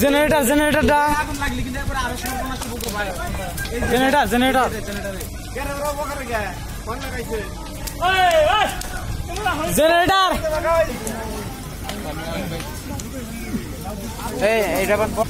Generator জেনারেটারটা। Generator generator. Generator. এই এইটা বাদ লেবাৰ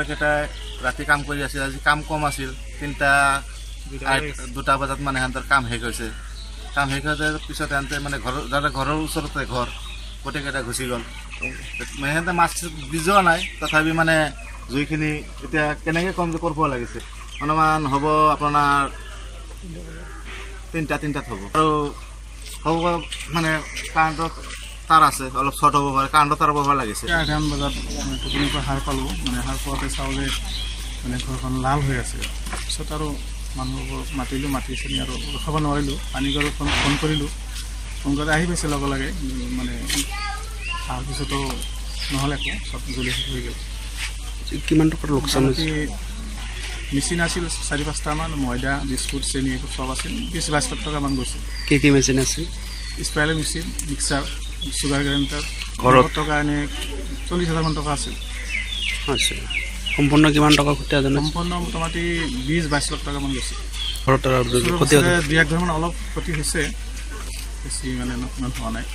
কেইটাই ৰাতি কাম কৰি আছিল আজি কাম কম আছিল। তিনিটা দুটা বজাত মানে সিহঁতৰ কাম শেষ হৈছে। কাম শেষ হৈছে পিছত সিহঁতে মানে ঘৰৰ যাতে ঘৰৰ ওচৰতে ঘৰ গোটেইকেইটা গুচি গ'ল। সিহঁতে মাছ দি যোৱা নাই তথাপি মানে জুইখিনি এতিয়া কেনেকৈ কম কৰিব লাগিছে। অনুমান হ'ব আপোনাৰ তিনিটা তিনিটাত হ'ব আৰু হ'ব মানে কাৰেণ্টত তাৰ আছে অলপ শ্বৰ্ট হ'ব পাৰে। কাৰেণ্টৰ তাৰ হ'ব লাগিছে। এঘাৰমান বজাত মানে টোপনিৰ পৰা সাৰ পালোঁ। মানে সাৰ পোৱাতে চাউলে মানে ঘৰখন লাল হৈ আছে। পিছত আৰু মানুহবোৰক মাতিলোঁ মাতি চিনি আৰু ৰখাব নোৱাৰিলোঁ। পানী গৰু ফোন ফোন কৰিলোঁ। ফোন কৰি আহি পাইছে লগে লগে। মানে তাৰপিছতো নহ'ল একো চব জ্বলি শেষ হৈ গ'ল। কিমান টকাৰ লোকচান হৈছে? মেচিন আছিল চাৰি পাঁচটামান ময়দা বিস্কুট চেনি এইবোৰ চব আছিল বিছ বাইছ লাখ টকামান গৈছে কি কি মেচিন আছে স্পাইৰেল মেচিন মিক্সাৰ চুগাৰ গ্ৰাইণ্ডাৰ ঘৰত? টকা এনেই চল্লিছ হাজাৰমান টকা আছিল আছে সম্পূৰ্ণ কিমান টকা ক্ষতি জানে সম্পূৰ্ণ মোটামুটি বিছ বাইছ লাখ টকামান গৈছে ঘৰত দুই এক ঘৰমান অলপ ক্ষতি হৈছে বেছি মানে ইমান হোৱা নাই